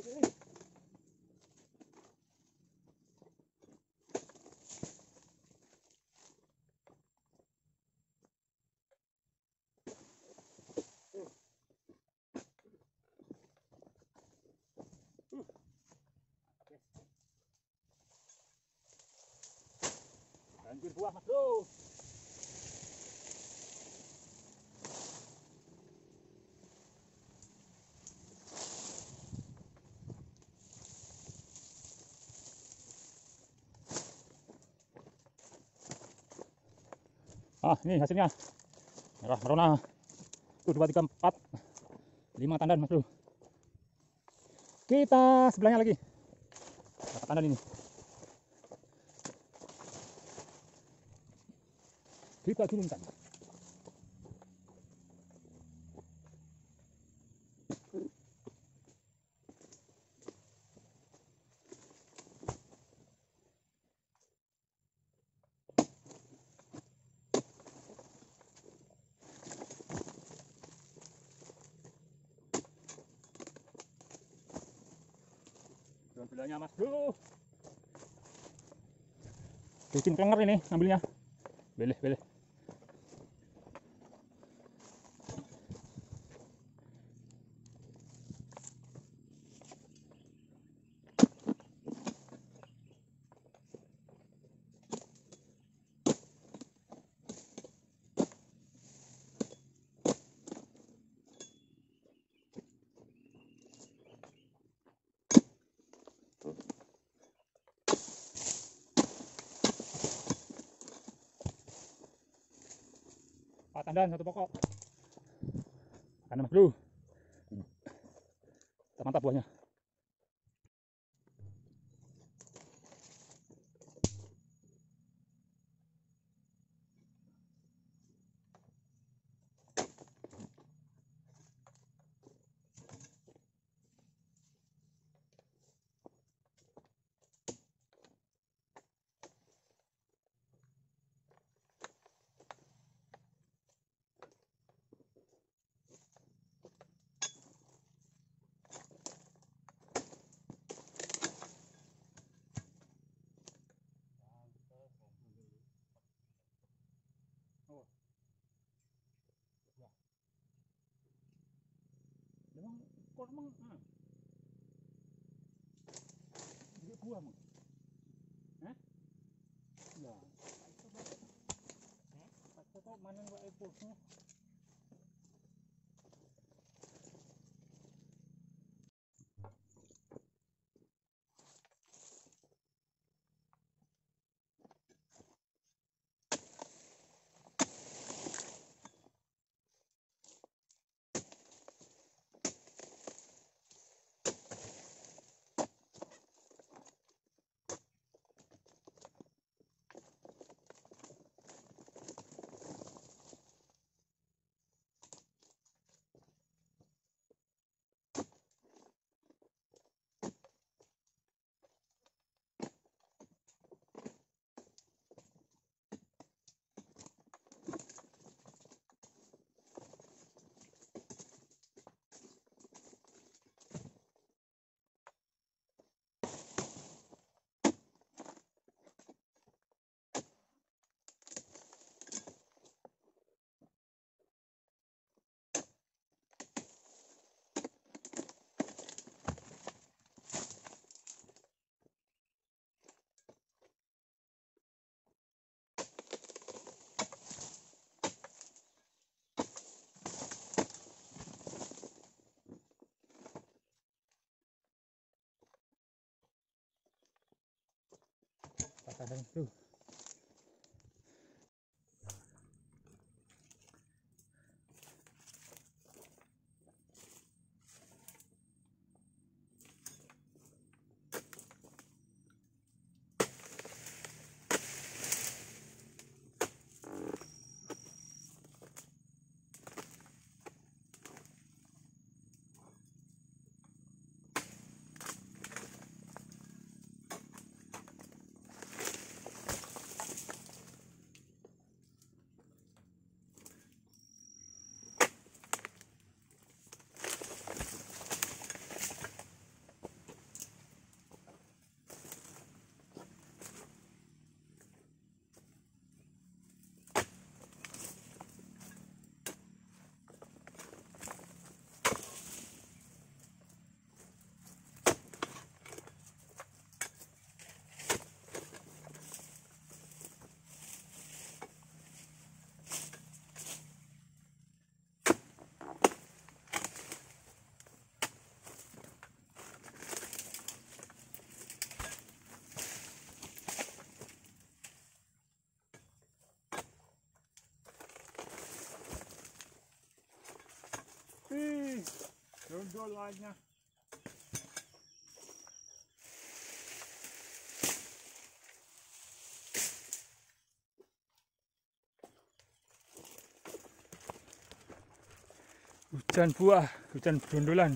malgré. Good work. Ah ini hasilnya. Merah merona tuh dua tiga empat. Lima tandan mas kita sebelahnya lagi. Berapa tandan ini? Kita turunkan Ambilannya mas. Bro bikin klenger ini ambilnya boleh boleh Empat tandan satu pokok. Tanam. Mantap, mantap buahnya. Emang ah. Dia buah emang. Hah? Ya. Tak tahu mana buat epoknya. Kadang bro. Hujan buah, hujan brondolan.